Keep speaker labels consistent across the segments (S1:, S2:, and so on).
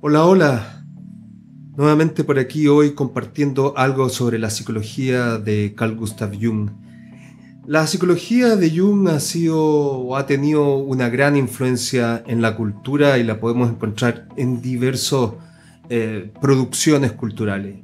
S1: Hola, hola. Nuevamente por aquí hoy compartiendo algo sobre la psicología de Carl Gustav Jung. La psicología de Jung ha sido ha tenido una gran influencia en la cultura y la podemos encontrar en diversas eh, producciones culturales.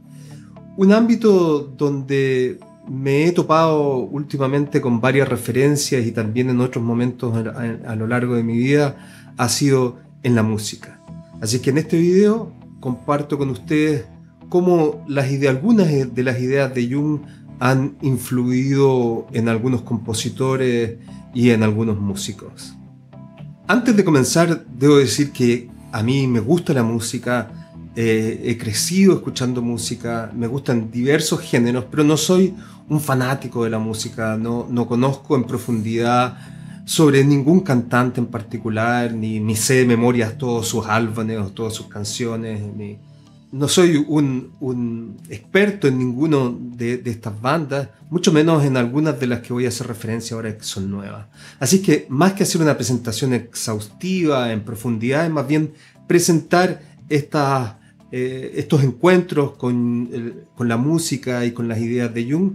S1: Un ámbito donde me he topado últimamente con varias referencias y también en otros momentos a lo largo de mi vida ha sido en la música. Así que en este video comparto con ustedes cómo las algunas de las ideas de Jung han influido en algunos compositores y en algunos músicos. Antes de comenzar, debo decir que a mí me gusta la música, eh, he crecido escuchando música, me gustan diversos géneros, pero no soy un fanático de la música, no, no conozco en profundidad sobre ningún cantante en particular, ni, ni sé de memoria todos sus álbumes o todas sus canciones, ni, no soy un, un, experto en ninguno de, de, estas bandas, mucho menos en algunas de las que voy a hacer referencia ahora que son nuevas. Así que más que hacer una presentación exhaustiva en profundidad, es más bien presentar estas, eh, estos encuentros con, el, con la música y con las ideas de Jung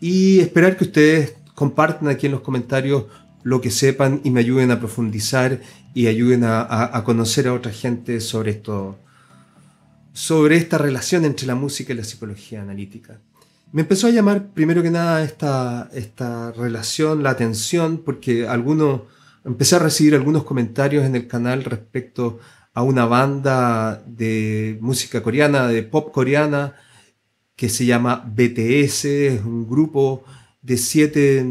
S1: y esperar que ustedes compartan aquí en los comentarios lo que sepan y me ayuden a profundizar y ayuden a, a, a conocer a otra gente sobre esto, sobre esta relación entre la música y la psicología analítica. Me empezó a llamar primero que nada esta, esta relación, la atención, porque algunos, empecé a recibir algunos comentarios en el canal respecto a una banda de música coreana, de pop coreana, que se llama BTS, es un grupo de siete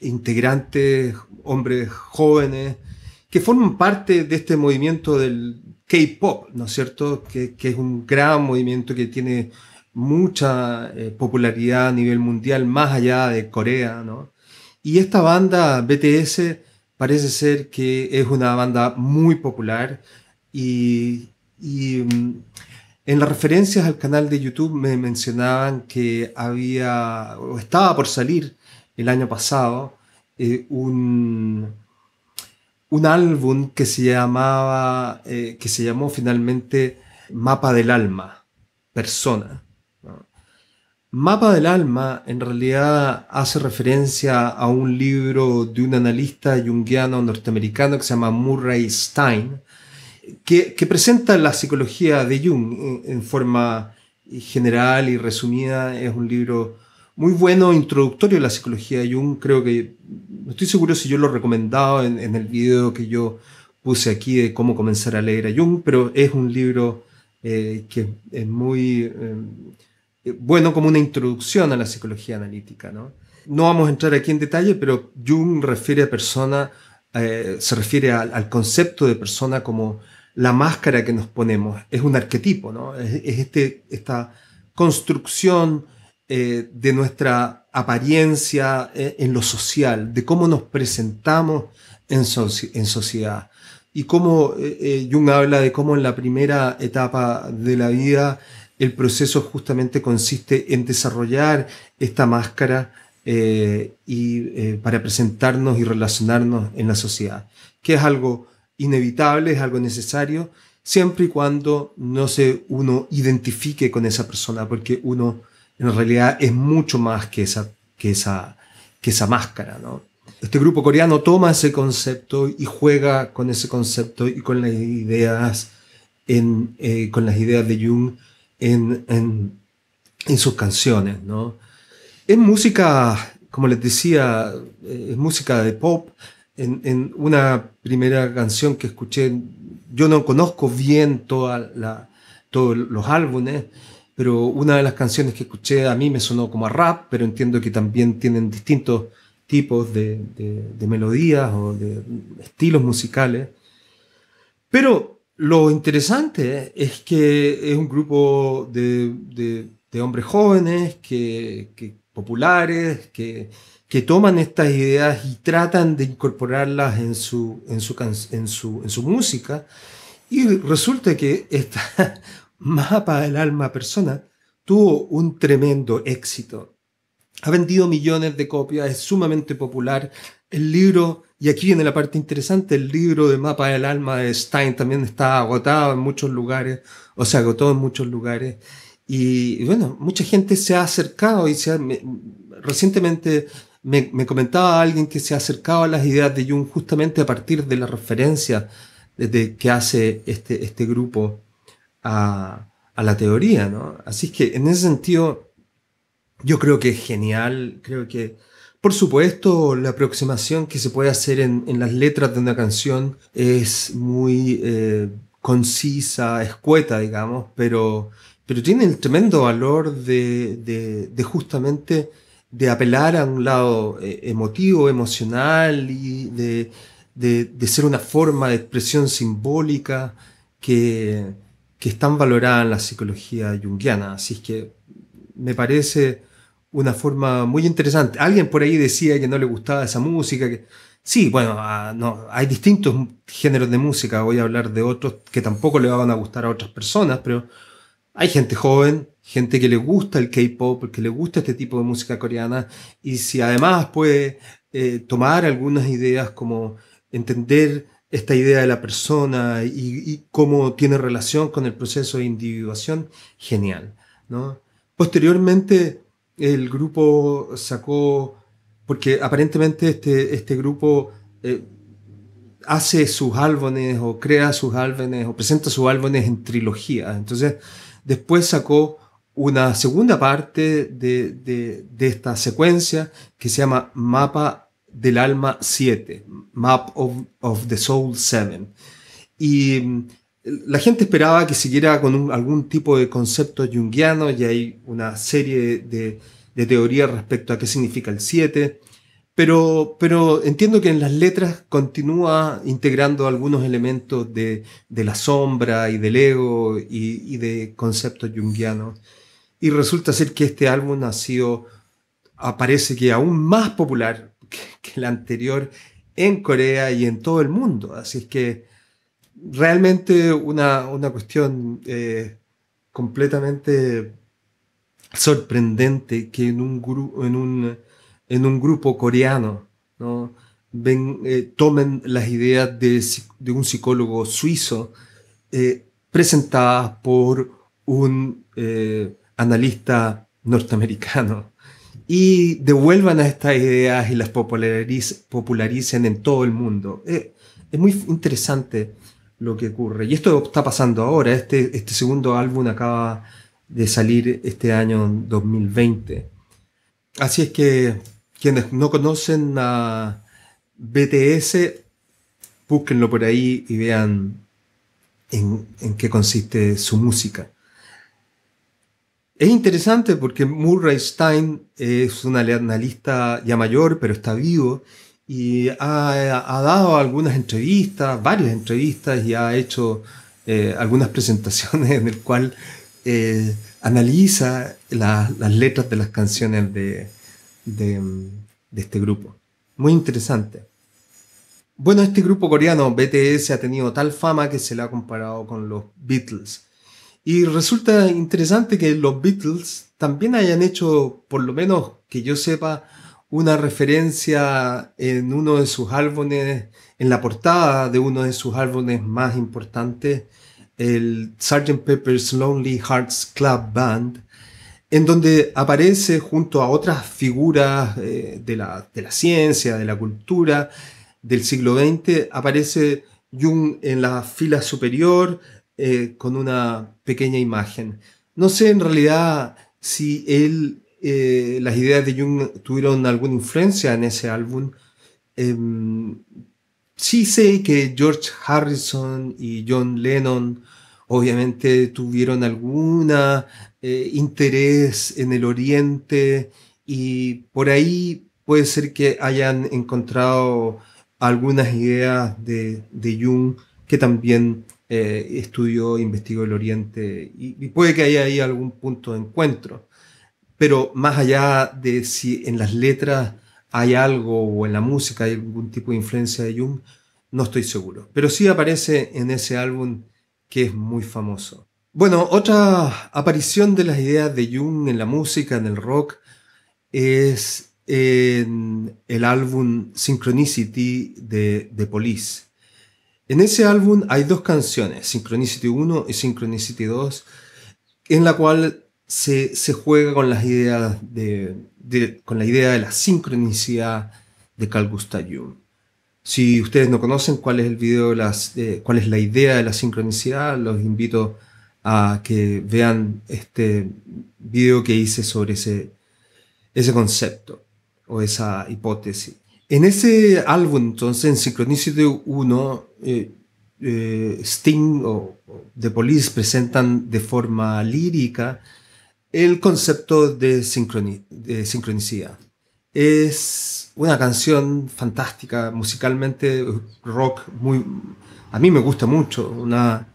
S1: integrantes, hombres jóvenes, que forman parte de este movimiento del K-Pop, ¿no es cierto? Que, que, es un gran movimiento que tiene mucha eh, popularidad a nivel mundial, más allá de Corea, ¿no? Y esta banda, BTS, parece ser que es una banda muy popular y, y mm, en las referencias al canal de YouTube me mencionaban que había, o estaba por salir el año pasado, eh, un, un álbum que se llamaba, eh, que se llamó finalmente Mapa del Alma, Persona. Mapa del Alma en realidad hace referencia a un libro de un analista junguiano norteamericano que se llama Murray Stein, que, que presenta la psicología de Jung en, en forma general y resumida. Es un libro muy bueno, introductorio a la psicología de Jung. Creo que, no estoy seguro si yo lo he recomendado en, en, el video que yo puse aquí de cómo comenzar a leer a Jung, pero es un libro eh, que es muy eh, bueno como una introducción a la psicología analítica. ¿no? no vamos a entrar aquí en detalle, pero Jung refiere a persona, eh, se refiere al, al, concepto de persona como la máscara que nos ponemos. Es un arquetipo, ¿no? es, es este, esta construcción eh, de nuestra apariencia eh, en lo social, de cómo nos presentamos en, en sociedad. Y cómo eh, Jung habla de cómo en la primera etapa de la vida el proceso justamente consiste en desarrollar esta máscara y para presentarnos y relacionarnos en la sociedad, que es algo inevitable, es algo necesario, siempre y cuando no se uno identifique con esa persona, porque uno en realidad es mucho más que esa, que esa, que esa máscara, ¿no? Este grupo coreano toma ese concepto y juega con ese concepto y con las ideas, en, eh, con las ideas de Jung en, en, en sus canciones, ¿no? Es música, como les decía, eh, es música de pop. En, en, una primera canción que escuché, yo no conozco bien toda la, todos los álbumes, pero una de las canciones que escuché a mí me sonó como a rap, pero entiendo que también tienen distintos tipos de, de, de melodías o de estilos musicales. Pero lo interesante es que es un grupo de, de, de hombres jóvenes, que, que populares, que, que, toman estas ideas y tratan de incorporarlas en su, en su, en su, en su música. Y resulta que esta Mapa del Alma Persona tuvo un tremendo éxito Ha vendido millones de copias, es sumamente popular. El libro, y aquí viene la parte interesante, el libro de Mapa del Alma de Stein también está agotado en muchos lugares, o se agotó en muchos lugares. Y, bueno, mucha gente se ha acercado y se ha, recientemente me, me, comentaba alguien que se ha acercado a las ideas de Jung justamente a partir de la referencia de, que hace este, este grupo a, la teoría, ¿no? Así que en ese sentido, yo creo que es genial, creo que, por supuesto, la aproximación que se puede hacer en, las letras de una canción es muy eh, concisa, escueta, digamos, pero, pero tiene el tremendo valor de justamente de apelar a un lado eh, emotivo, emocional y de, de, ser una forma de expresión simbólica que, que es tan valorada en la psicología junguiana. Así es que me parece una forma muy interesante. Alguien por ahí decía que no le gustaba esa música. Que... Sí, bueno, ah, no, hay distintos géneros de música. Voy a hablar de otros que tampoco le van a gustar a otras personas, pero hay gente joven gente que le gusta el K-pop, que le gusta este tipo de música coreana, y si además puede eh, tomar algunas ideas como entender esta idea de la persona y, cómo tiene relación con el proceso de individuación, genial. ¿no? Posteriormente, el grupo sacó, porque aparentemente este, este grupo eh, hace sus álbumes o crea sus álbumes o presenta sus álbumes en trilogía. Entonces, después sacó una segunda parte de, esta secuencia que se llama Mapa del Alma 7, Map of, the Soul 7. Y mm, la gente esperaba que siguiera con algún tipo de concepto junguiano y hay una serie de, teorías respecto a qué significa el 7. Pero, pero, entiendo que en las letras continúa integrando algunos elementos de, la sombra y del ego y, y de conceptos junguianos. Y resulta ser que este álbum ha sido, aparece que aún más popular que, el anterior en Corea y en todo el mundo. Así es que realmente una, una cuestión eh, completamente sorprendente que en un, en un, en un grupo coreano eh, tomen las ideas de, de un psicólogo suizo eh, presentadas por un analista norteamericano y devuelvan a estas ideas y las popularicen en todo el mundo. Eh, es muy interesante lo que ocurre. Y esto está pasando ahora. Este, este segundo álbum acaba de salir este año 2020. Así es que quienes no conocen a BTS, búsquenlo por ahí y vean en, en qué consiste su música. Es interesante porque Murray Stein es un analista ya mayor, pero está vivo y ha, dado algunas entrevistas, varias entrevistas y ha hecho eh, algunas presentaciones en el cual eh, analiza las letras de las canciones de, de, de este grupo. Muy interesante. Bueno, este grupo coreano, BTS, ha tenido tal fama que se le ha comparado con los Beatles. Y resulta interesante que los Beatles también hayan hecho, por lo menos que yo sepa, una referencia en uno de sus álbumes, en la portada de uno de sus álbumes más importantes, el Sgt. Pepper's Lonely Hearts Club Band, en donde aparece junto a otras figuras eh, de, la, de la ciencia, de la cultura del siglo XX, aparece Jung en la fila superior, eh, con una pequeña imagen. No sé en realidad si él, eh, las ideas de Jung tuvieron alguna influencia en ese álbum. Em, sí sé que George Harrison y John Lennon obviamente tuvieron algún eh, interés en el Oriente y por ahí puede ser que hayan encontrado algunas ideas de, de Jung que también eh, estudió, investigó el Oriente y, puede que haya ahí algún punto de encuentro. Pero más allá de si en las letras hay algo o en la música hay algún tipo de influencia de Jung, no estoy seguro. Pero sí aparece en ese álbum que es muy famoso. Bueno, otra aparición de las ideas de Jung en la música, en el rock, es en el álbum Synchronicity de, de Police. En ese álbum hay dos canciones, Synchronicity 1 y Synchronicity 2, en la cual se, juega con las ideas de, con la idea de la sincronicidad de Carl Gustav Jung. Si ustedes no conocen cuál es el video, las, cuál es la idea de la sincronicidad, los invito a que vean este video que hice sobre ese, ese concepto o esa hipótesis. En ese álbum, entonces, en Synchronicity 1, eh, eh, Sting o, The Police presentan de forma lírica el concepto de, de sincronicidad. Es una canción fantástica, musicalmente rock muy... A mí me gusta mucho, una,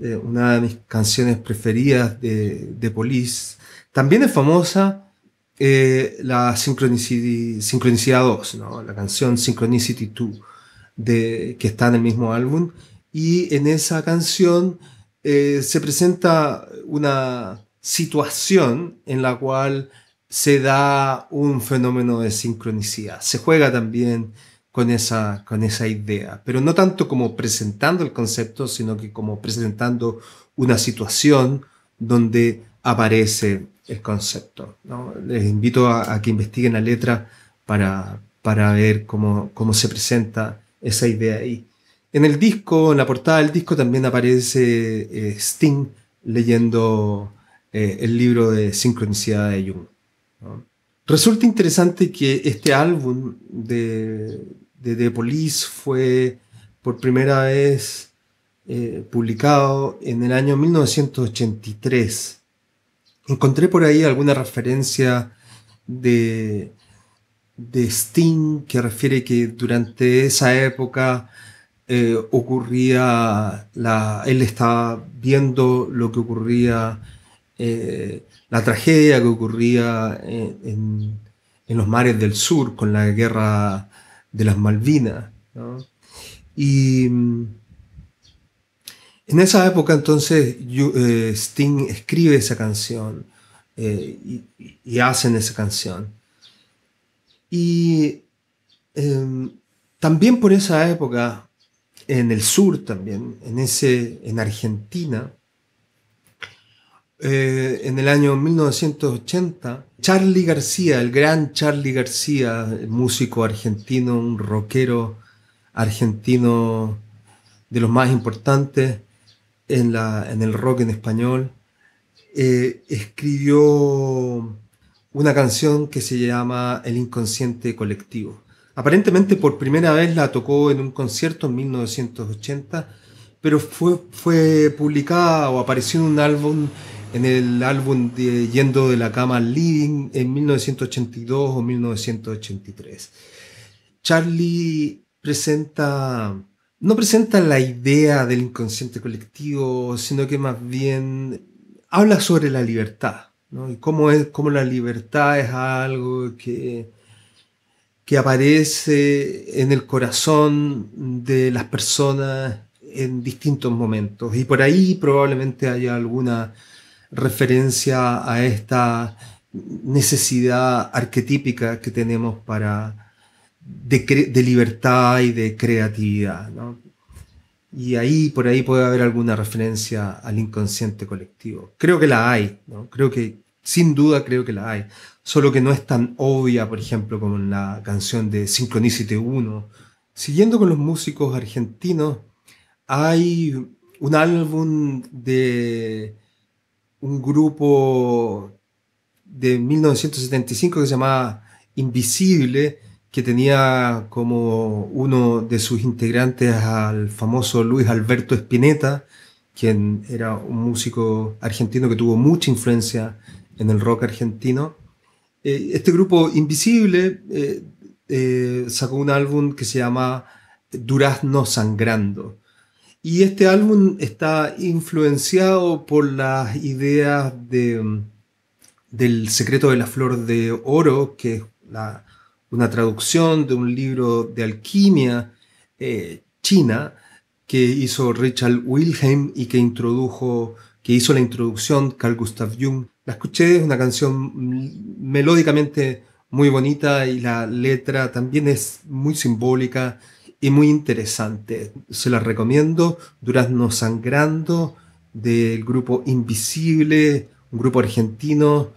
S1: eh, una de mis canciones preferidas de, de Police. También es famosa eh, la Sincronicidad 2, la canción Synchronicity 2, de, que está en el mismo álbum. Y en esa canción eh, se presenta una situación en la cual se da un fenómeno de sincronicidad. Se juega también con esa, con esa idea, pero no tanto como presentando el concepto, sino que como presentando una situación donde aparece el concepto. Les invito a, que investiguen la letra para, para ver cómo, cómo se presenta esa idea ahí. En el disco, en la portada del disco también aparece eh, Sting leyendo eh, el libro de sincronicidad de Jung. Resulta interesante que este álbum de, de The Police fue por primera vez eh, publicado en el año 1983 Encontré por ahí alguna referencia de, de Sting que refiere que durante esa época eh, ocurría, la, él estaba viendo lo que ocurría, eh, la tragedia que ocurría en, los mares del sur con la guerra de las Malvinas. Y en esa época entonces eh, Sting escribe esa canción eh, y, hacen esa canción. Y em, también por esa época, en el sur también, en, ese, en Argentina, eh, en el año 1980, Charlie García, el gran Charlie García, músico argentino, un rockero argentino de los más importantes, en, el rock en español, eh, escribió una canción que se llama El inconsciente colectivo. Aparentemente por primera vez la tocó en un concierto en 1980, pero fue, fue publicada o apareció en un álbum, en el álbum de Yendo de la cama living en 1982 o 1983. Charlie presenta no presenta la idea del inconsciente colectivo, sino que más bien habla sobre la libertad, ¿no? Y cómo, es, cómo la libertad es algo que, que aparece en el corazón de las personas en distintos momentos. Y por ahí probablemente haya alguna referencia a esta necesidad arquetípica que tenemos para de, libertad y de creatividad. Y ahí, por ahí puede haber alguna referencia al inconsciente colectivo. Creo que la hay, ¿no? creo que, sin duda creo que la hay. Solo que no es tan obvia, por ejemplo, como en la canción de Synchronicity 1. Siguiendo con los músicos argentinos, hay un álbum de un grupo de 1975 que se llama Invisible, que tenía como uno de sus integrantes al famoso Luis Alberto Spinetta, quien era un músico argentino que tuvo mucha influencia en el rock argentino. Eh, este grupo Invisible eh, eh, sacó un álbum que se llama Durazno Sangrando. Y este álbum está influenciado por las ideas de, del secreto de la flor de oro, que es la, una traducción de un libro de alquimia eh, china que hizo Richard Wilhelm y que introdujo, que hizo la introducción Carl Gustav Jung la escuché, es una canción melódicamente muy bonita y la letra también es muy simbólica y muy interesante. Se la recomiendo, Durazno Sangrando, del grupo Invisible, un grupo argentino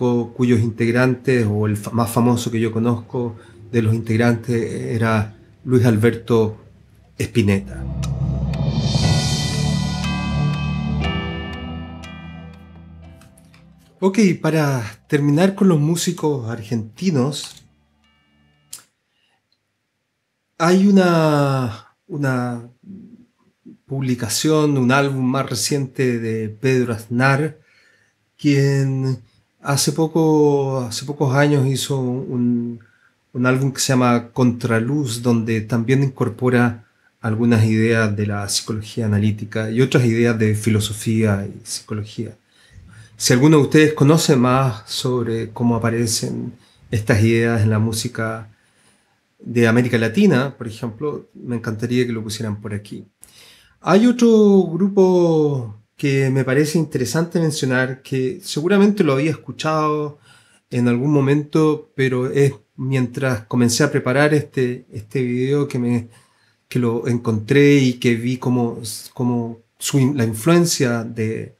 S1: cuyos integrantes, o el más famoso que yo conozco de los integrantes, era Luis Alberto Spinetta. Ok, para terminar con los músicos argentinos, hay una, una publicación, un álbum más reciente de Pedro Aznar, quien hace, poco, hace pocos años hizo un, un álbum que se llama Contraluz, donde también incorpora algunas ideas de la psicología analítica y otras ideas de filosofía y psicología. Si alguno de ustedes conoce más sobre cómo aparecen estas ideas en la música de América Latina, por ejemplo, me encantaría que lo pusieran por aquí. Hay otro grupo que me parece interesante mencionar, que seguramente lo había escuchado en algún momento, pero es mientras comencé a preparar este, este video que, me, que lo encontré y que vi como, como la influencia de,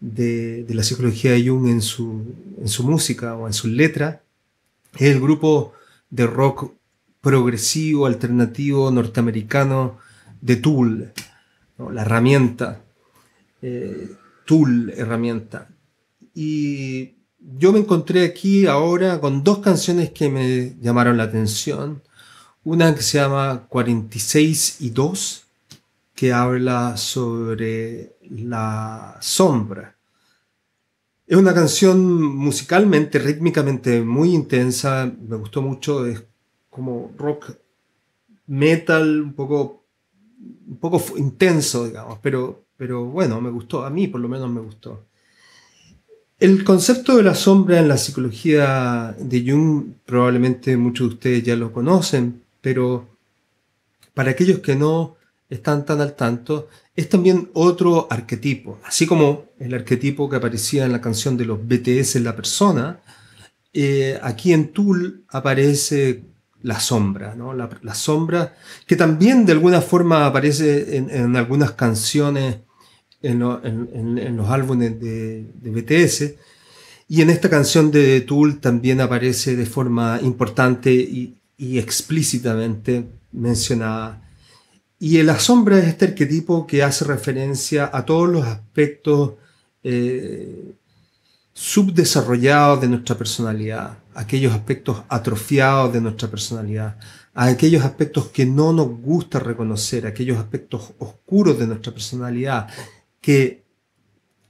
S1: de, la psicología de Jung en su, en su música o en sus letras, es el grupo de rock progresivo, alternativo, norteamericano de Tool, la herramienta, eh, Tool, herramienta. Y yo me encontré aquí ahora con dos canciones que me llamaron la atención. Una que se llama 46 y 2, que habla sobre la sombra. Es una canción musicalmente, rítmicamente muy intensa, me gustó mucho, es como rock metal, un poco, un poco intenso, digamos, pero, pero bueno, me gustó, a mí por lo menos me gustó. El concepto de la sombra en la psicología de Jung, probablemente muchos de ustedes ya lo conocen, pero para aquellos que no, están tan al tanto, es también otro arquetipo. Así como el arquetipo que aparecía en la canción de los BTS en la persona, eh, aquí en Tool aparece la sombra, ¿no? la, sombra que también de alguna forma aparece en, algunas canciones, en, los álbumes de, BTS, y en esta canción de Tool también aparece de forma importante y, explícitamente mencionada. Y el asombra es este arquetipo que hace referencia a todos los aspectos eh, subdesarrollados de nuestra personalidad, aquellos aspectos atrofiados de nuestra personalidad, a aquellos aspectos que no nos gusta reconocer, aquellos aspectos oscuros de nuestra personalidad que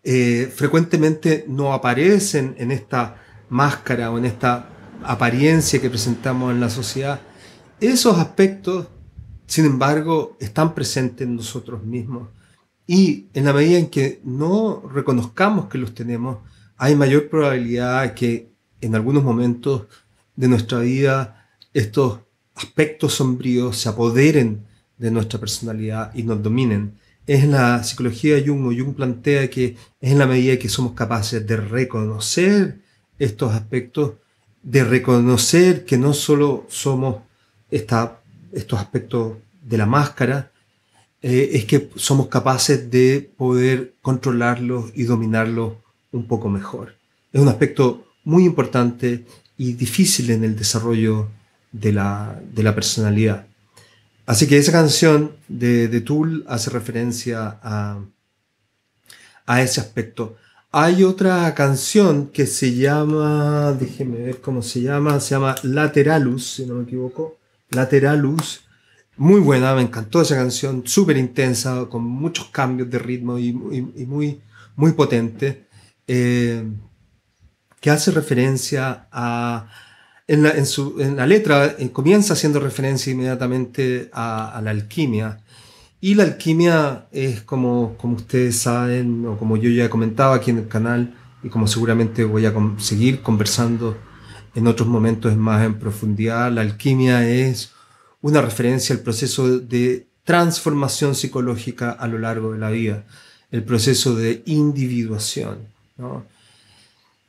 S1: eh, frecuentemente no aparecen en esta máscara o en esta apariencia que presentamos en la sociedad. Esos aspectos sin embargo, están presentes en nosotros mismos. Y en la medida en que no reconozcamos que los tenemos, hay mayor probabilidad que en algunos momentos de nuestra vida estos aspectos sombríos se apoderen de nuestra personalidad y nos dominen. Es la psicología de Jung, Jung plantea que es en la medida que somos capaces de reconocer estos aspectos, de reconocer que no solo somos esta estos aspectos de la máscara, eh, es que somos capaces de poder controlarlos y dominarlos un poco mejor. Es un aspecto muy importante y difícil en el desarrollo de la, personalidad. Así que esa canción de, de Tool hace referencia a, a ese aspecto. Hay otra canción que se llama, déjenme ver cómo se llama, se llama Lateralus, si no me equivoco, Lateralus. Muy buena, me encantó esa canción, súper intensa, con muchos cambios de ritmo y, muy, muy potente, eh, que hace referencia a... En la, letra eh, comienza haciendo referencia inmediatamente a, la alquimia. Y la alquimia es como, como ustedes saben, o como yo ya he comentado aquí en el canal, y como seguramente voy a seguir conversando en otros momentos más en profundidad. La alquimia es una referencia al proceso de transformación psicológica a lo largo de la vida, el proceso de individuación.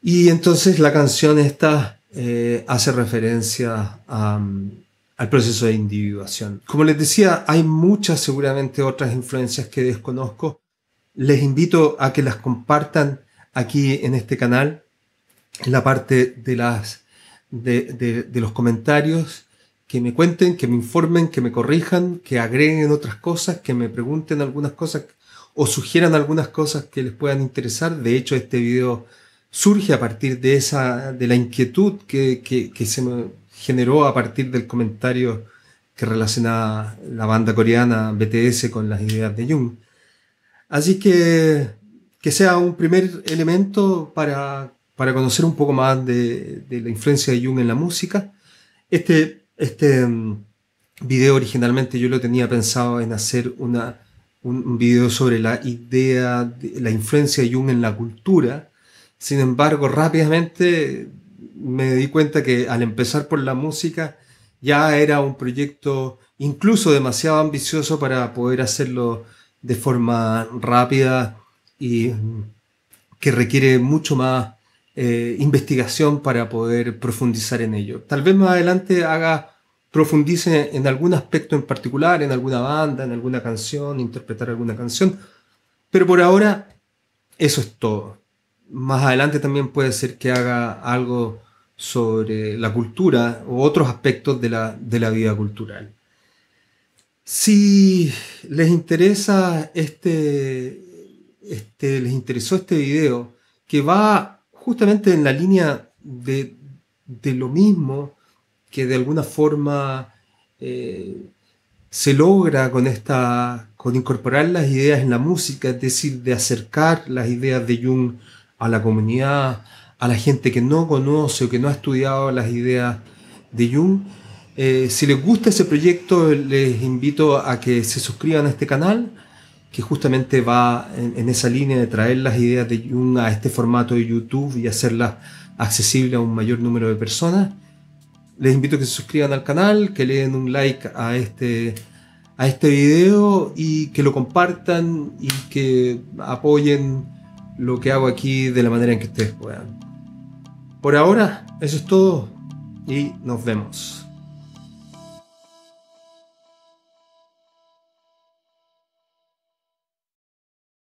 S1: Y entonces la canción esta eh, hace referencia al proceso de individuación. Como les decía, hay muchas seguramente otras influencias que desconozco. Les invito a que las compartan aquí en este canal, en la parte de, las, de, los comentarios, que me cuenten, que me informen, que me corrijan, que agreguen otras cosas, que me pregunten algunas cosas o sugieran algunas cosas que les puedan interesar. De hecho, este video surge a partir de esa, de la inquietud que, que, se generó a partir del comentario que relacionaba la banda coreana BTS con las ideas de Jung. Así que que sea un primer elemento para, para conocer un poco más de, de, la influencia de Jung en la música. Este, este mm, video originalmente yo lo tenía pensado en hacer una, un, video sobre la idea, de, la influencia de Jung en la cultura. Sin embargo, rápidamente me di cuenta que al empezar por la música ya era un proyecto incluso demasiado ambicioso para poder hacerlo de forma rápida y que requiere mucho más eh, investigación para poder profundizar en ello. Tal vez más adelante haga, profundice en algún aspecto en particular, en alguna banda, en alguna canción, interpretar alguna canción, pero por ahora eso es todo. Más adelante también puede ser que haga algo sobre la cultura o otros aspectos de la, de la vida cultural. Si les interesa este, este, les interesó este video, que va justamente en la línea de, lo mismo que de alguna forma eh, se logra con esta con incorporar las ideas en la música, es decir, de acercar las ideas de Jung a la comunidad, a la gente que no conoce o que no ha estudiado las ideas de Jung. Eh, si les gusta ese proyecto, les invito a que se suscriban a este canal, que justamente va en, esa línea de traer las ideas de Jung a este formato de YouTube y hacerlas accesibles a un mayor número de personas. Les invito a que se suscriban al canal, que le den un like a este, a este video y que lo compartan y que apoyen lo que hago aquí de la manera en que ustedes puedan. Por ahora, eso es todo y nos vemos.